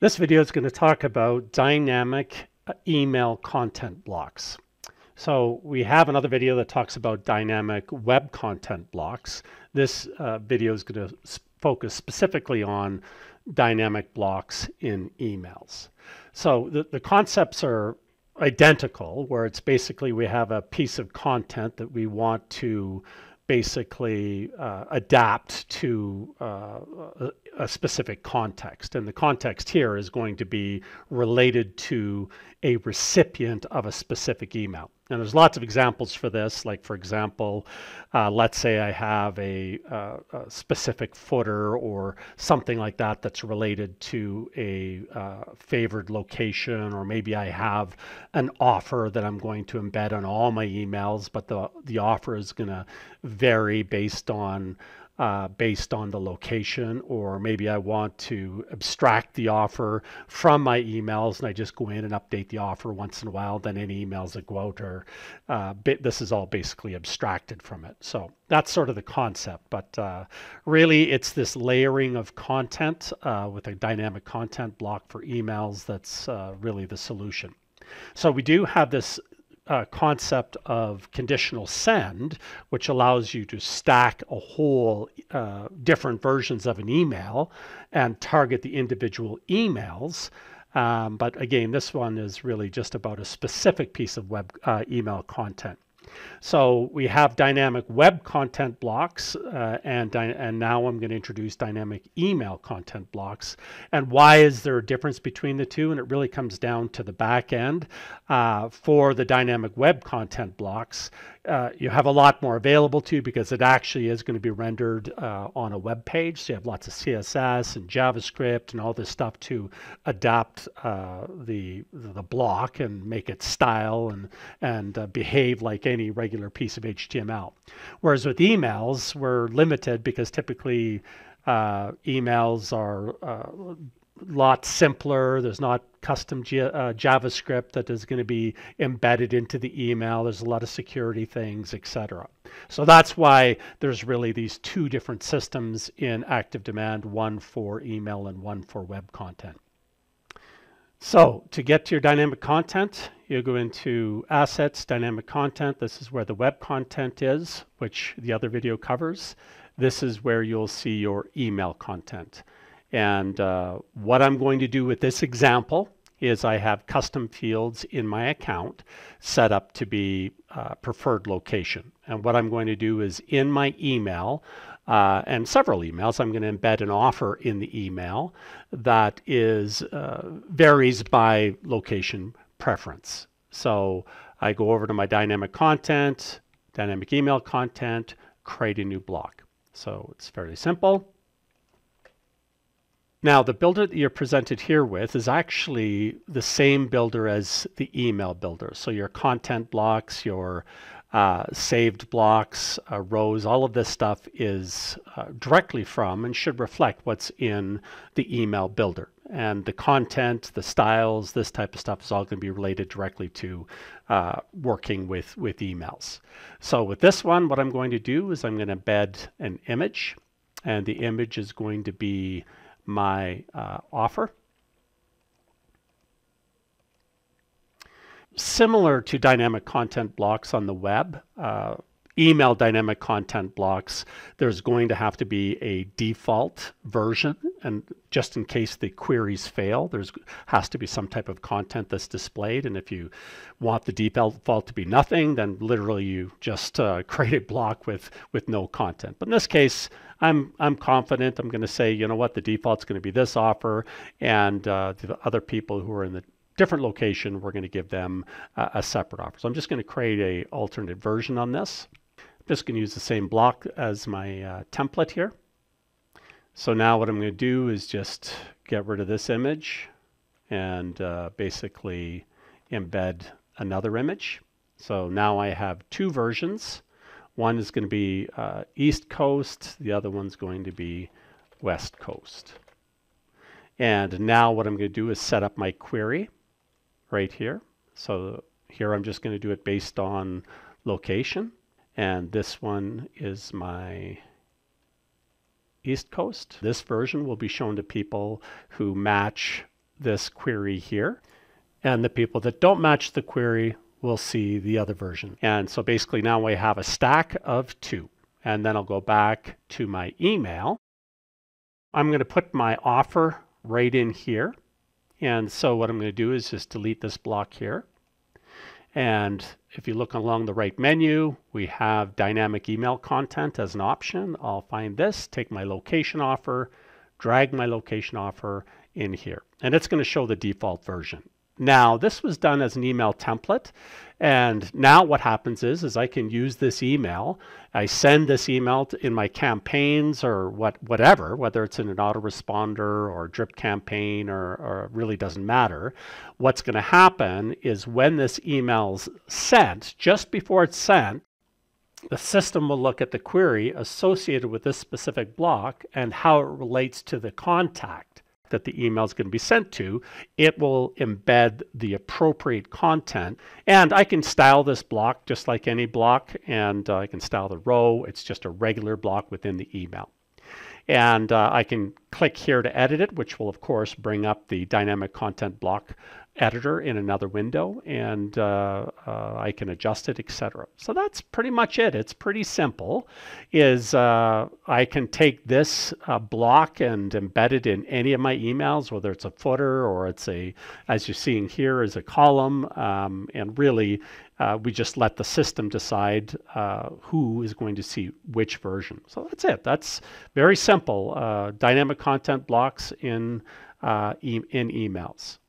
This video is going to talk about dynamic uh, email content blocks. So we have another video that talks about dynamic web content blocks. This uh, video is going to focus specifically on dynamic blocks in emails. So the, the concepts are identical, where it's basically we have a piece of content that we want to basically uh, adapt to uh, a, specific context. And the context here is going to be related to a recipient of a specific email. And there's lots of examples for this. Like, for example, uh, let's say I have a, uh, a, specific footer or something like that that's related to a uh, favored location, or maybe I have an offer that I'm going to embed on all my emails, but the, the offer is going to vary based on uh, based on the location, or maybe I want to abstract the offer from my emails and I just go in and update the offer once in a while. Then any emails that go out are, uh, this is all basically abstracted from it. So that's sort of the concept. But uh, really, it's this layering of content uh, with a dynamic content block for emails that's uh, really the solution. So we do have this uh, concept of conditional send, which allows you to stack a whole uh, different versions of an email and target the individual emails. Um, but again, this one is really just about a specific piece of web uh, email content. So we have dynamic web content blocks, uh, and, and now I'm going to introduce dynamic email content blocks. And why is there a difference between the two? And it really comes down to the back end. Uh, for the dynamic web content blocks, uh, you have a lot more available to you because it actually is going to be rendered uh, on a web page. So you have lots of CSS and JavaScript and all this stuff to adapt uh, the the block and make it style and and uh, behave like any regular piece of HTML. Whereas with emails, we're limited because typically uh, emails are uh, lot simpler. There's not custom G- uh, JavaScript that is going to be embedded into the email. There's a lot of security things, etc. So that's why there's really these two different systems in ActiveDEMAND, one for email and one for web content. So to get to your dynamic content, you go into Assets, Dynamic Content. This is where the web content is, which the other video covers. This is where you'll see your email content. And uh, what I'm going to do with this example is I have custom fields in my account set up to be uh, preferred location. And what I'm going to do is in my email, uh, and several emails, I'm going to embed an offer in the email that is uh, varies by location preference. So I go over to my dynamic content, dynamic email content, create a new block. So it's fairly simple. Now, the builder that you're presented here with is actually the same builder as the email builder. So your content blocks, your uh, saved blocks, uh, rows, all of this stuff is uh, directly from and should reflect what's in the email builder. And the content, the styles, this type of stuff is all going to be related directly to uh, working with, with emails. So with this one, what I'm going to do is I'm going to embed an image, and the image is going to be my uh, offer. Similar to dynamic content blocks on the web, uh, email dynamic content blocks, there's going to have to be a default version. And just in case the queries fail, there's has to be some type of content that's displayed. And if you want the default to be nothing, then literally you just uh, create a block with, with no content. But in this case, I'm, I'm confident I'm going to say, you know what, the default's going to be this offer. And uh, the other people who are in the different location, we're going to give them a separate offer. So I'm just going to create a alternate version on this. I'm Just going to use the same block as my uh, template here. So now what I'm going to do is just get rid of this image and uh, basically embed another image. So now I have two versions. One is going to be uh, East Coast, the other one's going to be West Coast. And now what I'm going to do is set up my query right here. So here I'm just going to do it based on location. And this one is my East Coast. This version will be shown to people who match this query here. And the people that don't match the query will see the other version. And so basically now I have a stack of two. And then I'll go back to my email. I'm going to put my offer right in here. And so what I'm going to do is just delete this block here. And if you look along the right menu, we have dynamic email content as an option. I'll find this, take my location offer, drag my location offer in here. And it's going to show the default version. Now, this was done as an email template. And now what happens is, is I can use this email. I send this email in my campaigns or what, whatever, whether it's in an autoresponder or drip campaign or, or really doesn't matter. What's going to happen is when this email's sent, just before it's sent, the system will look at the query associated with this specific block and how it relates to the contact that the email is going to be sent to, it will embed the appropriate content. And I can style this block just like any block, and uh, I can style the row. It's just a regular block within the email. And uh, I can click here to edit it, which will, of course, bring up the dynamic content block editor in another window and uh, uh, I can adjust it, etc. So that's pretty much it. It's pretty simple. Is uh, I can take this uh, block and embed it in any of my emails, whether it's a footer or it's a, as you're seeing here, is a column, um, and really uh, we just let the system decide uh, who is going to see which version. So that's it. That's very simple. dynamic content blocks in e in emails.